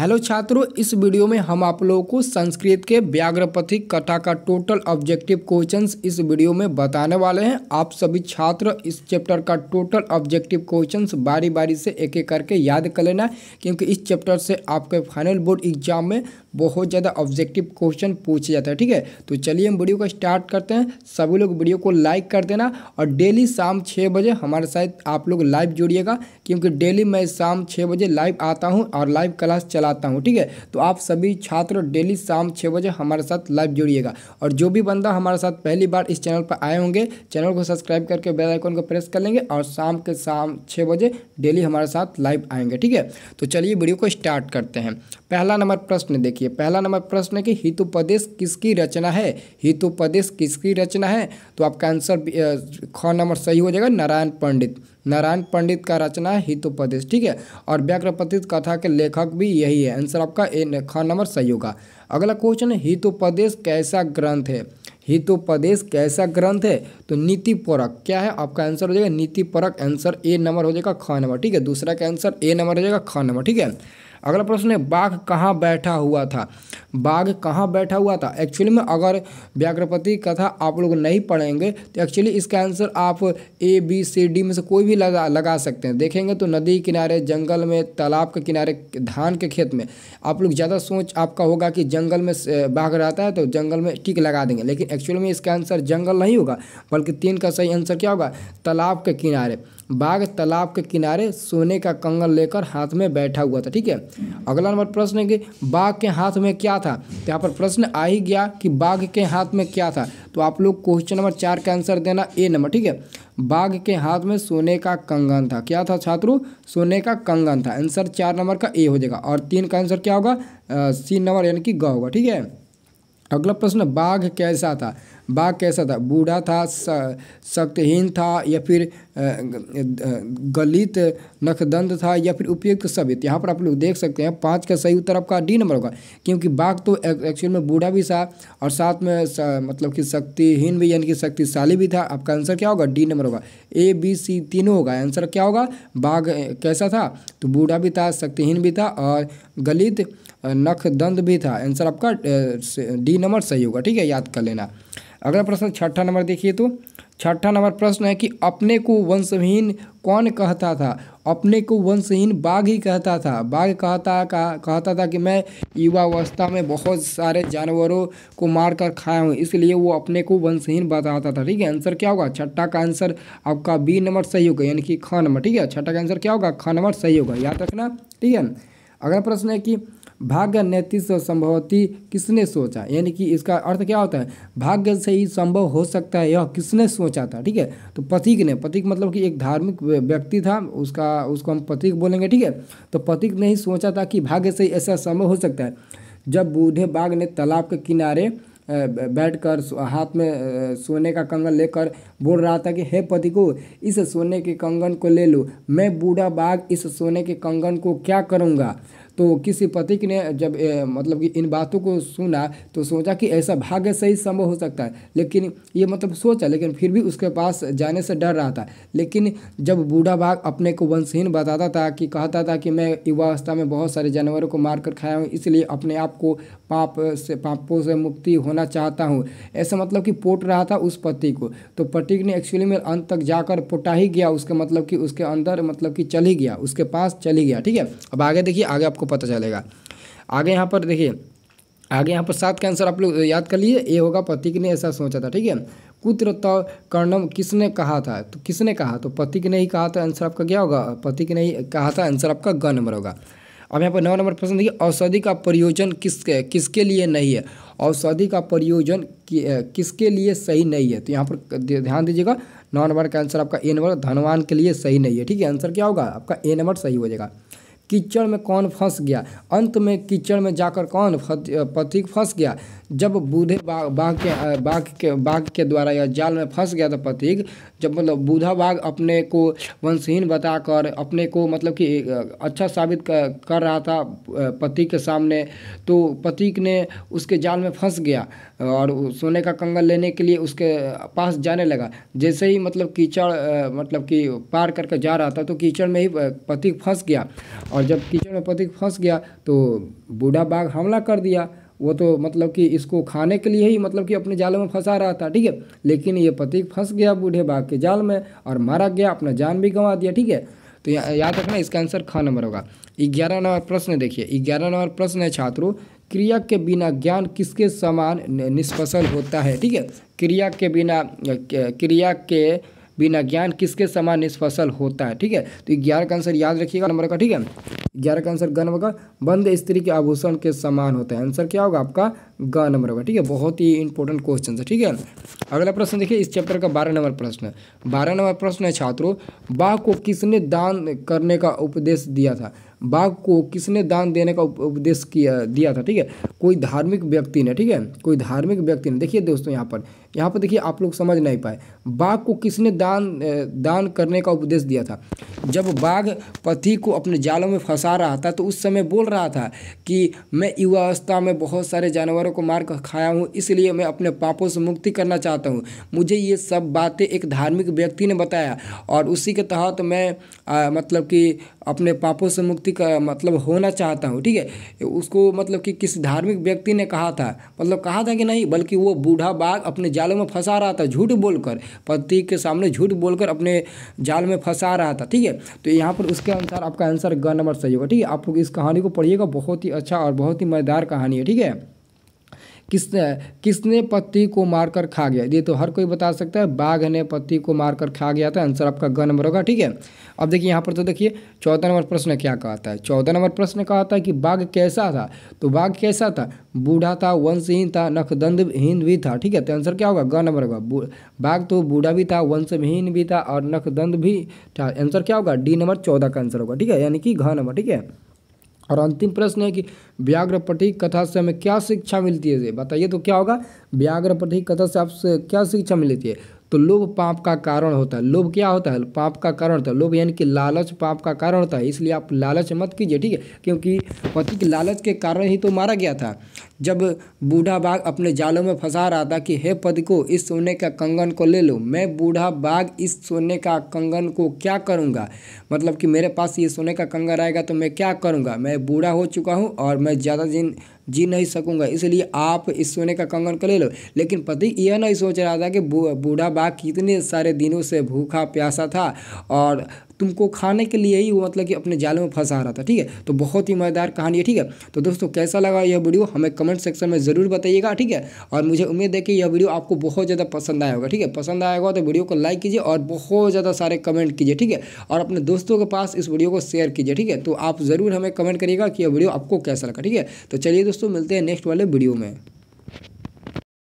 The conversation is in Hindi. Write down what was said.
हेलो छात्रों, इस वीडियो में हम आप लोगों को संस्कृत के व्याग्रपथिक कथा का टोटल ऑब्जेक्टिव क्वेश्चंस इस वीडियो में बताने वाले हैं। आप सभी छात्र इस चैप्टर का टोटल ऑब्जेक्टिव क्वेश्चंस बारी बारी से एक एक करके याद कर लेना, क्योंकि इस चैप्टर से आपके फाइनल बोर्ड एग्ज़ाम में बहुत ज़्यादा ऑब्जेक्टिव क्वेश्चन पूछे जाता है, ठीक है? तो चलिए हम वीडियो को स्टार्ट करते हैं। सभी लोग वीडियो को लाइक कर देना और डेली शाम छः बजे हमारे साथ आप लोग लाइव जुड़िएगा, क्योंकि डेली मैं शाम छः बजे लाइव आता हूँ और लाइव क्लास चलाता हूँ, ठीक है? तो आप सभी छात्र डेली शाम छः बजे हमारे साथ लाइव जुड़िएगा। और जो भी बंदा हमारे साथ पहली बार इस चैनल पर आए होंगे, चैनल को सब्सक्राइब करके बेल आइकन को प्रेस कर लेंगे और शाम के शाम छः बजे डेली हमारे साथ लाइव आएँगे, ठीक है? तो चलिए वीडियो को स्टार्ट करते हैं। पहला नंबर प्रश्न देखिए। पहला नंबर प्रश्न है कि हितोपदेश किसकी रचना है? हितोपदेश किसकी रचना है? तो आपका आंसर ख नंबर सही हो जाएगा, नारायण पंडित। नारायण पंडित का रचना है हितोपदेश, ठीक है? और व्याक्रपतित कथा के लेखक भी यही है। आंसर आपका ए ख नंबर सही होगा। अगला क्वेश्चन है हितोपदेश कैसा ग्रंथ है? हितोपदेश कैसा ग्रंथ है? तो नीति परक, क्या है? आपका आंसर हो जाएगा नीति परक, आंसर ए नंबर हो जाएगा ख नंबर, ठीक है? दूसरा का आंसर ए नंबर हो जाएगा ख नंबर, ठीक है? अगला प्रश्न है, बाघ कहाँ बैठा हुआ था? बाघ कहाँ बैठा हुआ था? एक्चुअली में अगर व्याग्रपति कथा आप लोग नहीं पढ़ेंगे तो एक्चुअली इसका आंसर आप ए बी सी डी में से कोई भी लगा लगा सकते हैं। देखेंगे तो नदी किनारे, जंगल में, तालाब के किनारे, धान के खेत में, आप लोग ज़्यादा सोच आपका होगा कि जंगल में बाघ रहता है तो जंगल में टिक लगा देंगे। लेकिन एक्चुअली में इसका आंसर जंगल नहीं होगा, बल्कि तीन का सही आंसर क्या होगा? तालाब के किनारे। बाघ तालाब के किनारे सोने का कंगन लेकर हाथ में बैठा हुआ था, ठीक है? अगला नंबर प्रश्न है कि बाघ के हाथ में क्या था? तो यहाँ पर प्रश्न आ ही गया कि बाघ के हाथ में क्या था? तो आप लोग क्वेश्चन नंबर चार का आंसर देना ए नंबर, ठीक है? बाघ के हाथ में सोने का कंगन था। क्या था छात्रों? सोने का कंगन था। आंसर चार नंबर का ए हो जाएगा और तीन का आंसर क्या होगा? सी नंबर यानी कि ग होगा, ठीक है? अगला प्रश्न बाघ कैसा था? बाघ कैसा था? बूढ़ा था शक्तिहीन था या फिर गलित नखदंद था या फिर उपयुक्त सभी यहाँ पर आप लोग देख सकते हैं पाँच का सही उत्तर आपका डी नंबर होगा क्योंकि बाघ तो एक्चुअल में बूढ़ा भी था और साथ में सा, मतलब कि शक्तिहीन भी यानी कि शक्तिशाली भी था। आपका आंसर क्या होगा? डी नंबर होगा। ए बी सी तीनों होगा। आंसर क्या होगा? बाघ कैसा था? तो बूढ़ा भी था शक्तिहीन भी था और गलित नखदंत भी था। आंसर आपका डी नंबर सही होगा, ठीक है? याद कर लेना। अगला प्रश्न, छठा नंबर देखिए तो। छठा नंबर प्रश्न है कि अपने को वंशहीन कौन कहता था? अपने को वंशहीन बाघ ही कहता था। बाघ कहता, कहा, कहता था कि मैं युवा अवस्था में बहुत सारे जानवरों को मार कर खाया हूँ, इसलिए वो अपने को वंशहीन बताता था। ठीक है? आंसर क्या होगा? छठा का आंसर आपका बी नंबर सही होगा, यानी कि ख नंबर ठीक है? छठा का आंसर क्या होगा? ख नंबर सही होगा, याद रखना, ठीक है? अगला प्रश्न है कि भाग्य नेतृत्व संभवती किसने सोचा? यानी कि इसका अर्थ क्या होता है? भाग्य से ही संभव हो सकता है, यह किसने सोचा था? ठीक है? तो पथिक ने पथिक मतलब कि एक धार्मिक व्यक्ति था, उसका, उसको हम पथिक बोलेंगे, ठीक है? तो पथिक ने ही सोचा था कि भाग्य से ऐसा संभव हो सकता है। जब बूढ़े बाघ ने तालाब के किनारे बैठकर हाथ में सोने का कंगन लेकर बोल रहा था कि, हे पति को इस सोने के कंगन को ले लो। मैं बूढ़ा बाघ इस सोने के कंगन को क्या करूँगा? तो किसी पथिक ने जब ए, मतलब कि इन बातों को सुना तो सोचा कि ऐसा भाग्य सही संभव हो सकता है। लेकिन ये मतलब सोचा लेकिन फिर भी उसके पास जाने से डर रहा था। लेकिन जब बूढ़ा बाघ अपने को वंशहीन बताता था कि कहता था कि मैं युवावस्था में बहुत सारे जानवरों को मार कर खाया हूँ इसलिए अपने आप को पाप से, पापों से मुक्ति होना चाहता हूँ। ऐसा मतलब कि पोट रहा था उस पति को। तो पति ने एक्चुअली में अंत तक जाकर पोटा ही गया। उसके मतलब कि उसके अंदर मतलब कि चल गया। उसके पास चली गया। ठीक है? अब आगे देखिए, आगे आपको पता चलेगा। आगे यहाँ पर देखिए, आगे यहाँ पर सात का आंसर आप लोग याद कर लिए ये होगा पति ने ऐसा सोचा था। ठीक है? कुत्र तो कर्णम किसने कहा था? तो किसने कहा? तो पति ने ही कहा था आंसर आपका क्या होगा? पति ने ही कहा था आंसर आपका ग नंबर होगा। अब यहाँ पर नौ नंबर प्रश्न देखिए औषधि का प्रयोजन किसके किसके लिए नहीं है? औषधि का प्रयोजन कि, किसके लिए सही नहीं है? तो यहाँ पर ध्यान दीजिएगा नौ नंबर का आंसर आपका ए नंबर धनवान के लिए सही नहीं है। ठीक है आंसर क्या होगा? आपका ए नंबर सही हो जाएगा। कीचड़ में कौन फंस गया? अंत में कीचड़ में जाकर कौन पथिक फंस गया? जब बूढ़े बाघ के बाघ के बाघ के द्वारा या जाल में फंस गया था पथिक जब मतलब बूढ़ा बाघ अपने को वंशहीन बताकर अपने को मतलब कि अच्छा साबित कर, रहा था पति के सामने तो पतिक ने उसके जाल में फंस गया और सोने का कंगन लेने के लिए उसके पास जाने लगा। जैसे ही मतलब कीचड़ मतलब कि पार करके जा रहा था तो कीचड़ में ही पथिक फंस गया। और और जब कीचड़ में पथिक फंस गया तो बूढ़ा बाघ हमला कर दिया। वो तो मतलब कि इसको खाने के लिए ही मतलब कि अपने जाल में फंसा रहा था, ठीक है? लेकिन ये पथिक फंस गया बूढ़े बाघ के जाल में और मारा गया, अपना जान भी गंवा दिया, ठीक है? तो याद रखना, इसका आंसर ख नंबर होगा। ग्यारह नंबर प्रश्न देखिए। ग्यारह नंबर प्रश्न है, छात्रों, क्रिया के बिना ज्ञान किसके समान निष्फसल होता है, ठीक है? क्रिया के बिना, क्रिया के बिना ज्ञान किसके समान निष्फसल होता है? ठीक है? तो ग्यारह का आंसर याद रखिएगा नंबर का, ठीक है? ग्यारह का आंसर गन होगा बंद स्त्री के आभूषण के समान होता है। आंसर क्या होगा आपका? ग नंबर होगा, ठीक है? बहुत ही इंपॉर्टेंट क्वेश्चन है, ठीक है? अगला प्रश्न देखिए, इस चैप्टर का बारह नंबर प्रश्न बारह नंबर प्रश्न है, छात्रों, बाघ को किसने दान करने का उपदेश दिया था? बाघ को किसने दान देने का उपदेश किया, दिया था, ठीक है? कोई धार्मिक व्यक्ति ने, ठीक है? कोई धार्मिक व्यक्ति ने, देखिए दोस्तों यहाँ पर यहाँ पर देखिए आप लोग समझ नहीं पाए। बाघ को किसने दान दान करने का उपदेश दिया था? जब बाघ पति को अपने जालों में फंसा रहा था तो उस समय बोल रहा था कि मैं युवावस्था में बहुत सारे जानवरों को मार खाया हूँ इसलिए मैं अपने पापों से मुक्ति करना चाहता हूँ। मुझे ये सब बातें एक धार्मिक व्यक्ति ने बताया और उसी के तहत तो मैं आ, मतलब कि अपने पापों से मुक्ति का मतलब होना चाहता हूँ ठीक है? उसको मतलब कि किसी धार्मिक व्यक्ति ने कहा था। मतलब कहा था कि नहीं बल्कि वो बूढ़ा बाघ अपने जालों में फंसा रहा था झूठ बोलकर। पति के सामने झूठ बोलकर अपने जाल में फंसा रहा था ठीक है? तो यहाँ पर उसके अनुसार आपका आंसर ग नंबर सही होगा ठीक है? आप लोग इस कहानी को पढ़िएगा बहुत ही अच्छा और बहुत ही मज़ेदार कहानी है ठीक है? किसने किसने पत्ती को मारकर खा गया? ये तो हर कोई बता सकता है। बाघ ने पत्ती को मारकर खा गया था। आंसर आपका ग नंबर होगा, ठीक है? अब देखिए, यहाँ पर तो देखिए चौदह नंबर प्रश्न क्या कहता है? चौदह नंबर प्रश्न कहता है कि बाघ कैसा था? तो बाघ कैसा था? बूढ़ा था, वंशहीन था, नखदंडहीन भी था, ठीक है? तो आंसर क्या होगा? ग नंबर होगा। बाघ तो बूढ़ा भी था, वंशहीन भी था और नखदंड भी था। आंसर क्या होगा? डी नंबर चौदह का आंसर होगा, ठीक है? यानी कि घ नंबर, ठीक है? और अंतिम प्रश्न है कि व्याघ्र पटी कथा से हमें क्या शिक्षा मिलती है? बताइए तो क्या होगा? व्याघ्र पठिक कथा से आपसे क्या शिक्षा मिलती है? तो लोभ पाप का कारण होता है। लोभ क्या होता है? पाप का कारण होता है। लोभ यानी कि लालच पाप का कारण होता है। इसलिए आप लालच मत कीजिए, ठीक है? क्योंकि पति की लालच के कारण ही तो मारा गया था। जब बूढ़ा बाघ अपने जालों में फंसा रहा था कि, हे पति को, इस सोने का कंगन को ले लो। मैं बूढ़ा बाघ इस सोने का कंगन को क्या करूँगा? मतलब कि मेरे पास ये सोने का कंगन आएगा तो मैं क्या करूँगा? मैं बूढ़ा हो चुका हूँ और मैं ज़्यादा दिन जी नहीं सकूँगा। इसलिए आप इस सोने का कंगन कर ले लो। लेकिन पति यह नहीं सोच रहा था कि बूढ़ा बाघ कितने सारे दिनों से भूखा प्यासा था और तुमको खाने के लिए ही वो मतलब कि अपने जाल में फंसा रहा था, ठीक है? तो बहुत ही मज़ेदार कहानी है, ठीक है? तो दोस्तों, कैसा लगा यह वीडियो? हमें कमेंट सेक्शन में ज़रूर बताइएगा, ठीक है? और मुझे उम्मीद है कि यह वीडियो आपको बहुत ज़्यादा पसंद आया होगा, ठीक है? पसंद आया होगा तो वीडियो को लाइक कीजिए और बहुत ज़्यादा सारे कमेंट कीजिए, ठीक है? और अपने दोस्तों के पास इस वीडियो को शेयर कीजिए, ठीक है? तो आप ज़रूर हमें कमेंट करिएगा कि यह वीडियो आपको कैसा लगा, ठीक है? तो चलिए दोस्तों, मिलते हैं नेक्स्ट वाले वीडियो में।